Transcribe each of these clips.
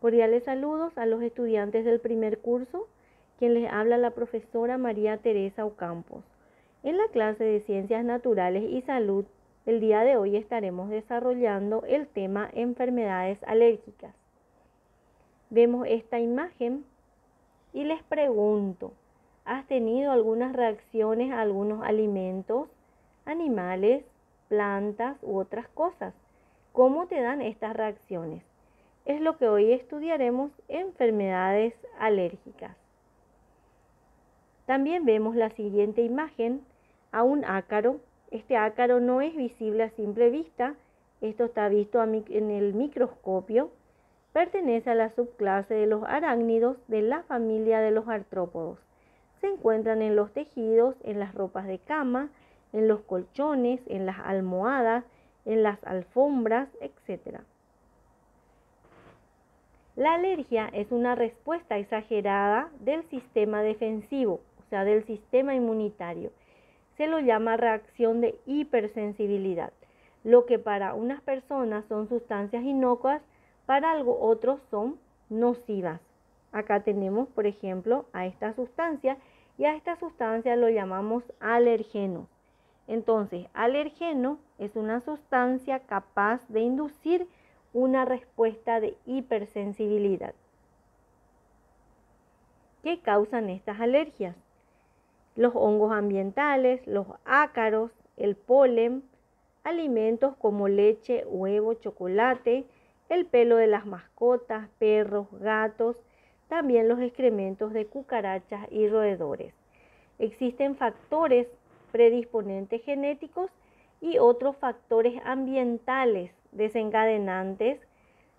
Cordiales saludos a los estudiantes del primer curso, quien les habla la profesora María Teresa Ocampos. En la clase de Ciencias Naturales y Salud, el día de hoy estaremos desarrollando el tema enfermedades alérgicas. Vemos esta imagen y les pregunto, ¿has tenido algunas reacciones a algunos alimentos, animales, plantas u otras cosas? ¿Cómo te dan estas reacciones? Es lo que hoy estudiaremos enfermedades alérgicas. También vemos la siguiente imagen a un ácaro. Este ácaro no es visible a simple vista, esto está visto en el microscopio. Pertenece a la subclase de los arácnidos de la familia de los artrópodos. Se encuentran en los tejidos, en las ropas de cama, en los colchones, en las almohadas, en las alfombras, etc. La alergia es una respuesta exagerada del sistema defensivo, o sea, del sistema inmunitario. Se lo llama reacción de hipersensibilidad. Lo que para unas personas son sustancias inocuas, para algo otros son nocivas. Acá tenemos, por ejemplo, a esta sustancia y a esta sustancia lo llamamos alergeno. Entonces, alergeno es una sustancia capaz de inducir una respuesta de hipersensibilidad. ¿Qué causan estas alergias? Los hongos ambientales, los ácaros, el polen, alimentos como leche, huevo, chocolate, el pelo de las mascotas, perros, gatos, también los excrementos de cucarachas y roedores. Existen factores predisponentes genéticos y otros factores ambientales desencadenantes.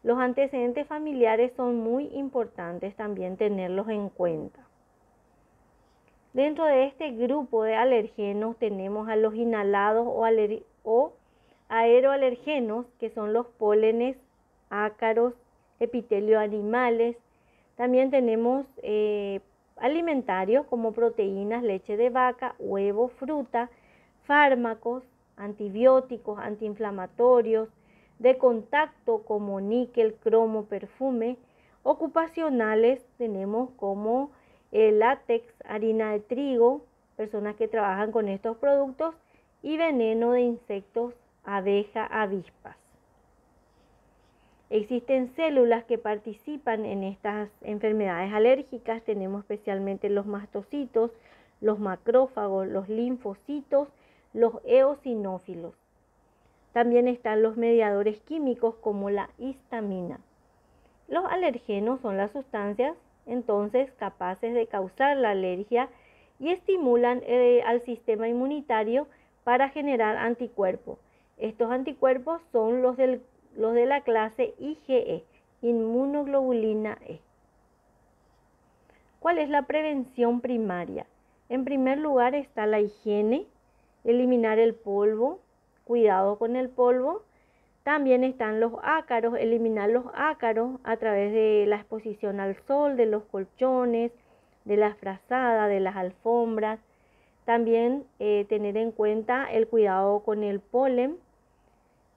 Los antecedentes familiares son muy importantes también tenerlos en cuenta. Dentro de este grupo de alergenos tenemos a los inhalados o, aeroalergenos, que son los pólenes, ácaros, epitelio animales. También tenemos eh, alimentarios como proteínas, leche de vaca, huevo, fruta, fármacos, antibióticos, antiinflamatorios, de contacto como níquel, cromo, perfume. Ocupacionales tenemos como el látex, harina de trigo, personas que trabajan con estos productos y veneno de insectos, abeja, avispas. Existen células que participan en estas enfermedades alérgicas. Tenemos especialmente los mastocitos, los macrófagos, los linfocitos, los eosinófilos. También están los mediadores químicos como la histamina. Los alergenos son las sustancias entonces capaces de causar la alergia y estimulan eh, al sistema inmunitario para generar anticuerpos. Estos anticuerpos son los los de la clase IgE, inmunoglobulina E. ¿Cuál es la prevención primaria? En primer lugar está la higiene, eliminar el polvo, cuidado con el polvo. También están los ácaros, eliminar los ácaros a través de la exposición al sol, de los colchones, de la frazada, de las alfombras. También eh, tener en cuenta el cuidado con el polen,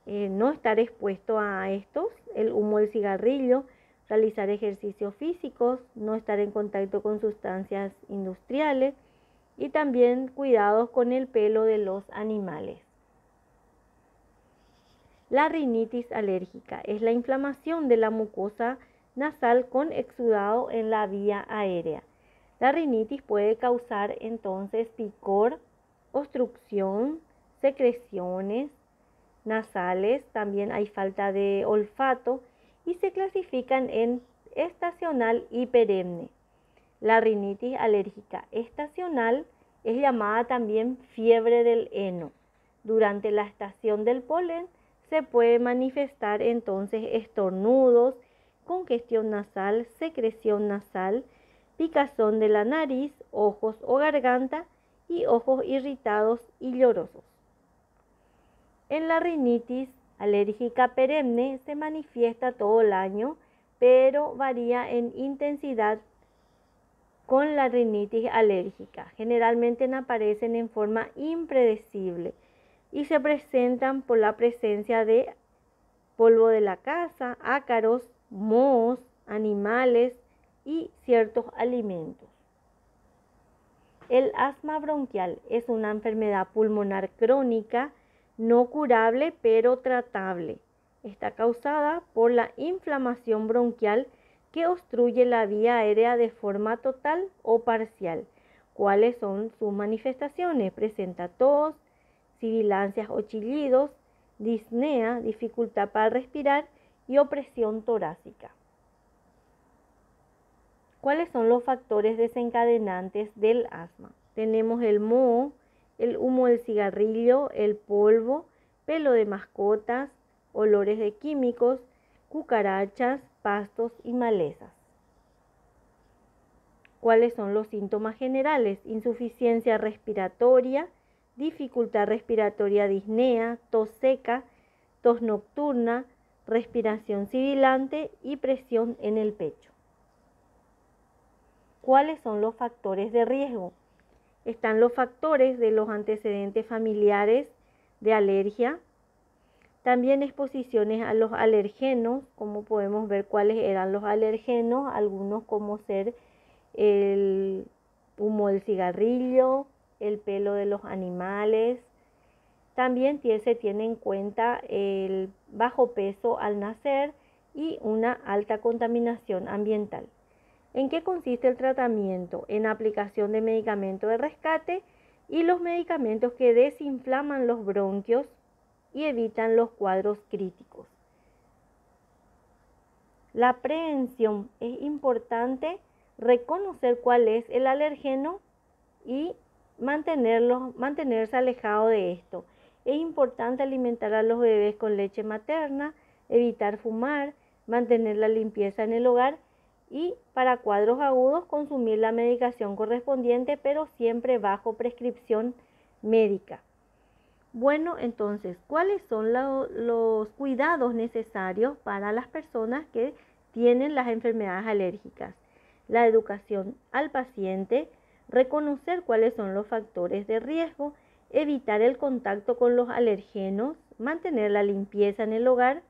eh, no estar expuesto a estos, el humo del cigarrillo, realizar ejercicios físicos, no estar en contacto con sustancias industriales y también cuidados con el pelo de los animales. La rinitis alérgica es la inflamación de la mucosa nasal con exudado en la vía aérea. La rinitis puede causar entonces picor, obstrucción, secreciones, nasales, también hay falta de olfato y se clasifican en estacional y perenne. La rinitis alérgica estacional es llamada también fiebre del heno. Durante la estación del polen se puede manifestar entonces estornudos, congestión nasal, secreción nasal, picazón de la nariz, ojos o garganta y ojos irritados y llorosos. En la rinitis alérgica perenne se manifiesta todo el año, pero varía en intensidad con la rinitis alérgica. Generalmente aparecen en forma impredecible y se presentan por la presencia de polvo de la casa, ácaros, mohos, animales y ciertos alimentos. El asma bronquial es una enfermedad pulmonar crónica no curable pero tratable. Está causada por la inflamación bronquial que obstruye la vía aérea de forma total o parcial. ¿Cuáles son sus manifestaciones? Presenta tos, sibilancias o chillidos, disnea, dificultad para respirar y opresión torácica. ¿Cuáles son los factores desencadenantes del asma? Tenemos el moho, el humo del cigarrillo, el polvo, pelo de mascotas, olores de químicos, cucarachas, pastos y malezas. ¿Cuáles son los síntomas generales? Insuficiencia respiratoria, dificultad respiratoria disnea, tos seca, tos nocturna, respiración sibilante y presión en el pecho. ¿Cuáles son los factores de riesgo? Están los factores de los antecedentes familiares de alergia, también exposiciones a los alergenos, como podemos ver cuáles eran los alergenos, algunos como ser el humo del cigarrillo, el pelo de los animales. También se tiene en cuenta el bajo peso al nacer y una alta contaminación ambiental. ¿En qué consiste el tratamiento? En aplicación de medicamentos de rescate y los medicamentos que desinflaman los bronquios y evitan los cuadros críticos. La prevención es importante reconocer cuál es el alergeno y mantenerlo, mantenerse alejado de esto. Es importante alimentar a los bebés con leche materna, evitar fumar, mantener la limpieza en el hogar y para cuadros agudos consumir la medicación correspondiente, pero siempre bajo prescripción médica. Bueno, entonces, ¿cuáles son los cuidados necesarios para las personas que tienen las enfermedades alérgicas? La educación al paciente, reconocer cuáles son los factores de riesgo, evitar el contacto con los alergenos, mantener la limpieza en el hogar,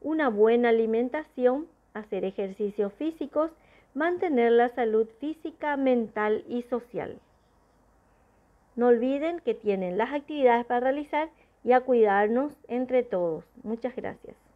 una buena alimentación, hacer ejercicios físicos, mantener la salud física, mental y social. No olviden que tienen las actividades para realizar y a cuidarnos entre todos. Muchas gracias.